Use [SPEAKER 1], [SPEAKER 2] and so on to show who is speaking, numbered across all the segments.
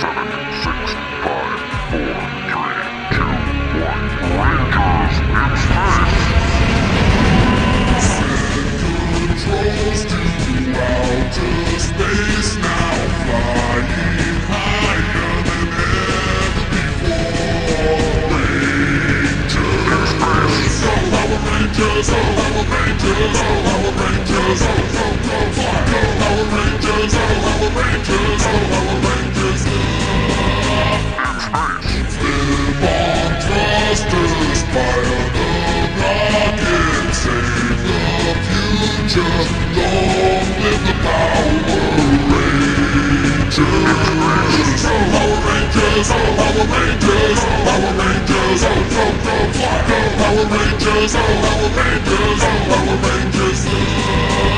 [SPEAKER 1] seven, six, five, four, three, two, one. Rangers in space!
[SPEAKER 2] Controls to outer space now, flying higher than ever before. Rangers, Power Rangers, go Power Rangers, go Power Rangers, go go go save the future. The Power Rangers. Power Rangers, Power Rangers, go Power Rangers, go fly, go Power Rangers, Power Rangers, Power Rangers. In space!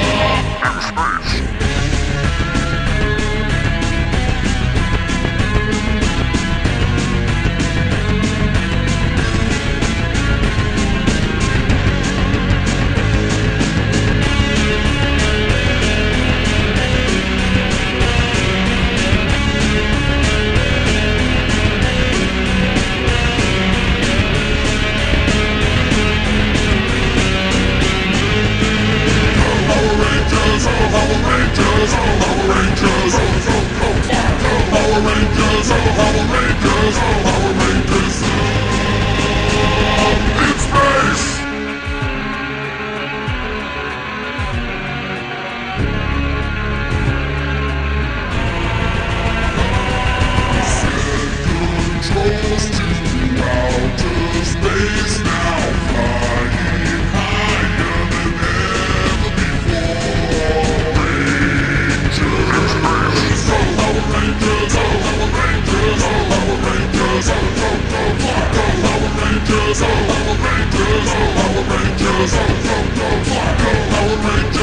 [SPEAKER 2] Power Rangers, Power Rangers, go, go, go, go, Power Rangers.